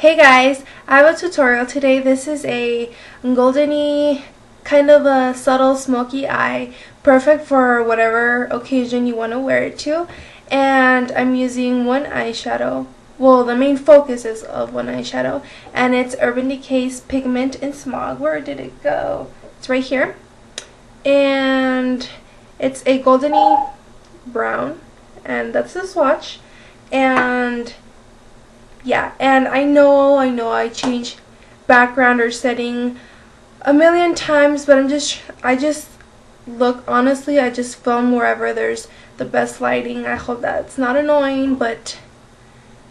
Hey guys, I have a tutorial today. This is a goldeny, kind of a subtle smoky eye, perfect for whatever occasion you want to wear it to. And I'm using one eyeshadow. Well, the main focus is of one eyeshadow, and it's Urban Decay's Pigment and Smog. Where did it go? It's right here. And it's a goldeny brown, and that's the swatch. And yeah and I know I know I change background or setting a million times but I'm just I just look honestly I just film wherever there's the best lighting. I hope that's not annoying but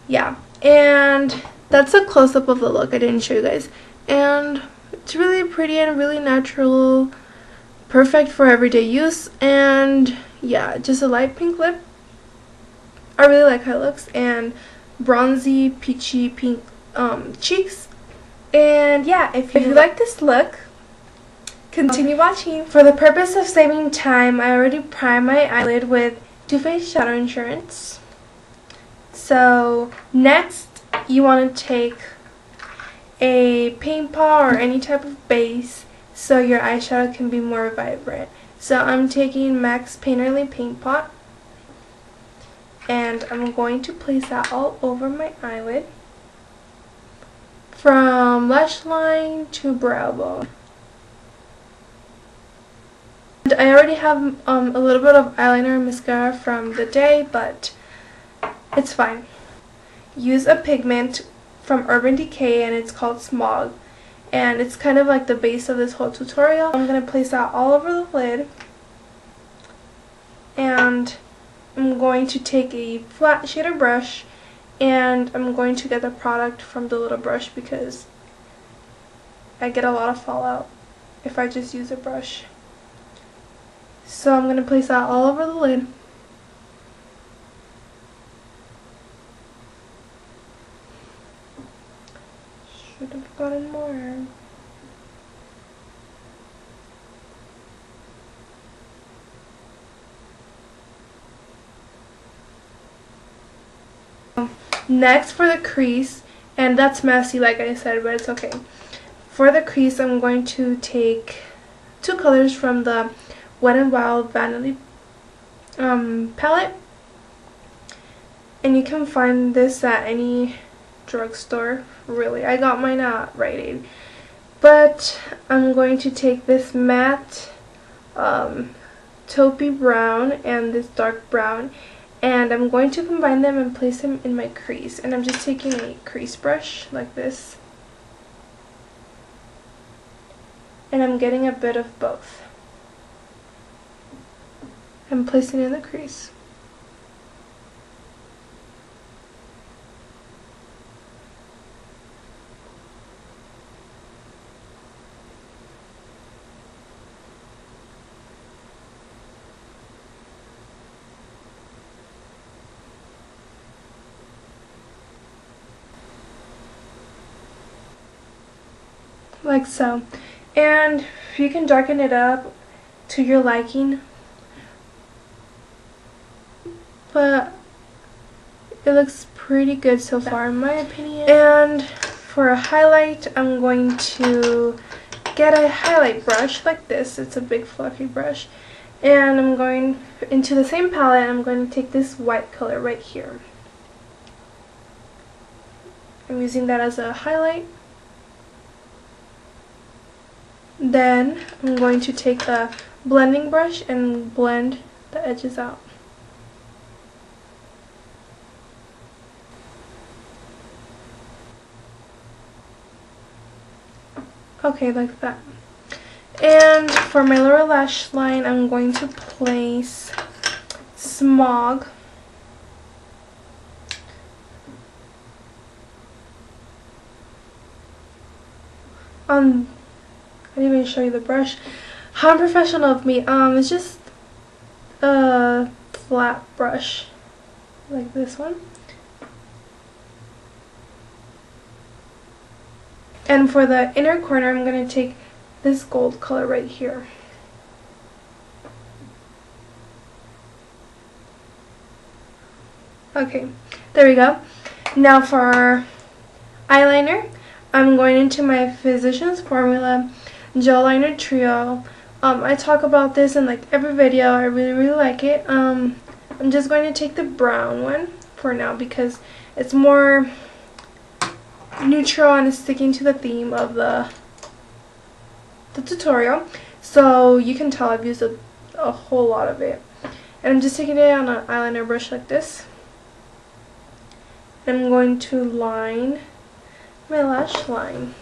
yeah. And that's a close-up of the look. I didn't show you guys. And it's really pretty and really natural perfect for everyday use. And yeah just a light pink lip. I really like how it looks. And bronzy peachy pink um, cheeks. And yeah if you, if you like this look continue watching. For the purpose of saving time I already primed my eyelid with Too Faced Shadow Insurance. So next you want to take a paint pot or any type of base so your eyeshadow can be more vibrant. So I'm taking MAC's Painterly Paint Pot and I'm going to place that all over my eyelid from lash line to brow bone. And I already have um, a little bit of eyeliner and mascara from the day, but it's fine. Use a pigment from Urban Decay and it's called Smog. And it's kind of like the base of this whole tutorial. I'm going to place that all over the lid. And I'm going to take a flat shader brush and I'm going to get the product from the little brush because I get a lot of fallout if I just use a brush. So I'm going to place that all over the lid. Should have gotten more. Next for the crease, and that's messy like I said, but it's okay. For the crease, I'm going to take two colors from the Wet n Wild Vanity um, palette. And you can find this at any drugstore, really. I got mine at Rite Aid. But I'm going to take this matte um, taupey brown and this dark brown and I'm going to combine them and place them in my crease. And I'm just taking a crease brush like this. And I'm getting a bit of both. I'm placing in the crease like so and you can darken it up to your liking but it looks pretty good so far in my opinion. And for a highlight I'm going to get a highlight brush like this. It's a big fluffy brush. And I'm going into the same palette I'm going to take this white color right here. I'm using that as a highlight Then I'm going to take a blending brush and blend the edges out. Okay, like that. And for my lower lash line, I'm going to place Smog. on I didn't even show you the brush. How unprofessional of me. Um, it's just a flat brush like this one. And for the inner corner, I'm going to take this gold color right here. Okay, there we go. Now for eyeliner I'm going into my Physicians Formula Gel Liner Trio. Um, I talk about this in like every video. I really, really like it. Um, I'm just going to take the brown one for now because it's more neutral and it's sticking to the theme of the, the tutorial. So you can tell I've used a, a whole lot of it. And I'm just taking it on an eyeliner brush like this. I'm going to line my lash line.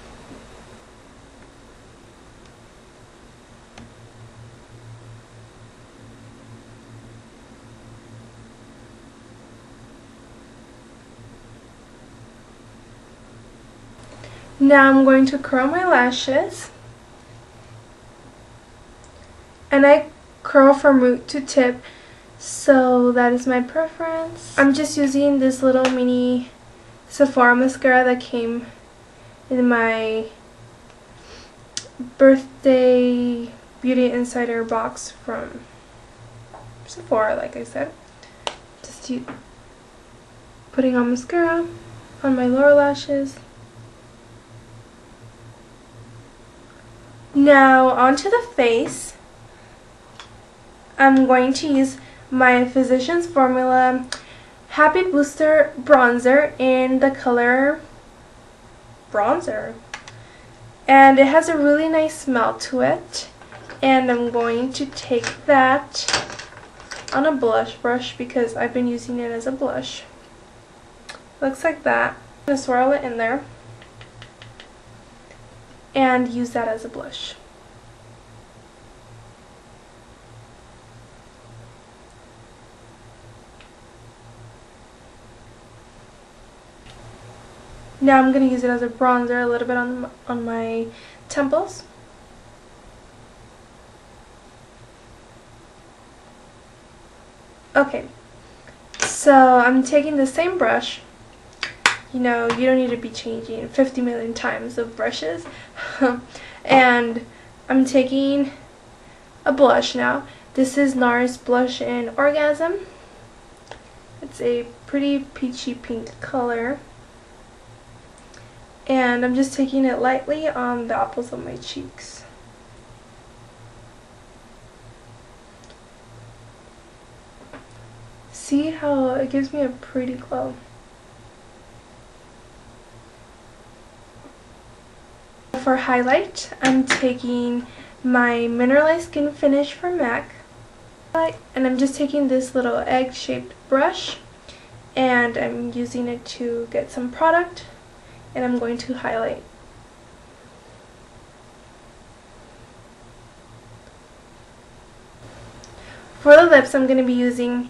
Now I'm going to curl my lashes. And I curl from root to tip so that is my preference. I'm just using this little mini Sephora mascara that came in my birthday Beauty Insider box from Sephora, like I said. Just putting on mascara on my lower lashes. Now onto the face. I'm going to use my Physicians Formula Happy Booster Bronzer in the color Bronzer. And it has a really nice smell to it. And I'm going to take that on a blush brush because I've been using it as a blush. Looks like that. I'm going to swirl it in there and use that as a blush. Now I'm going to use it as a bronzer a little bit on, on my temples. Okay, so I'm taking the same brush. You know, you don't need to be changing 50 million times of brushes. and I'm taking a blush now. This is NARS Blush in Orgasm. It's a pretty peachy pink color and I'm just taking it lightly on the apples of my cheeks. See how it gives me a pretty glow. For highlight, I'm taking my Mineralized Skin Finish from MAC and I'm just taking this little egg-shaped brush and I'm using it to get some product and I'm going to highlight. For the lips, I'm going to be using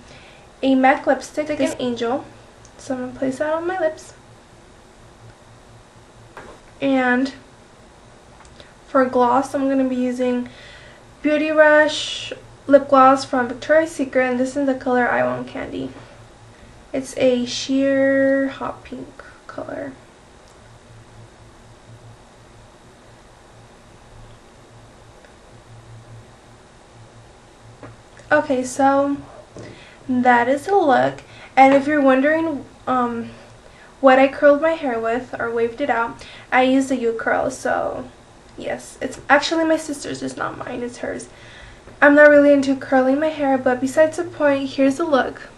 a MAC lipstick, this Angel. So I'm going to place that on my lips. And for gloss, I'm going to be using Beauty Rush lip gloss from Victoria's Secret, and this is the color I Want Candy. It's a sheer hot pink color. Okay, so that is the look. And if you're wondering um, what I curled my hair with or waved it out, I used a U-curl. So yes, it's actually my sister's, it's not mine, it's hers. I'm not really into curling my hair, but besides the point, here's the look.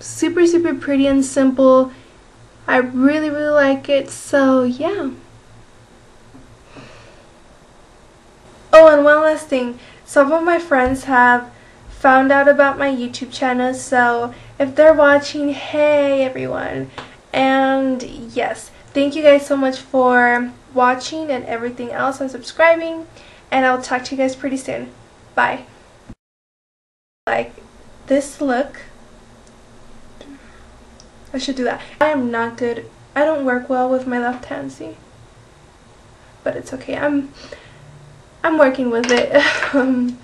Super, super pretty and simple. I really, really like it. So yeah. Oh, and one last thing some of my friends have found out about my YouTube channel, so if they're watching, hey everyone. And yes, thank you guys so much for watching and everything else and subscribing. And I'll talk to you guys pretty soon. Bye. Like this look. I should do that. I am not good. I don't work well with my left hand, see? But it's okay. I'm I'm working with it. Um,